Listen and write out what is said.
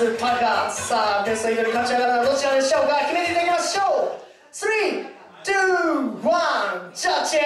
す。タカさあベスト8に勝ち上がるのはどちらでしょうか？決めていただきましょう。321ジャッジ！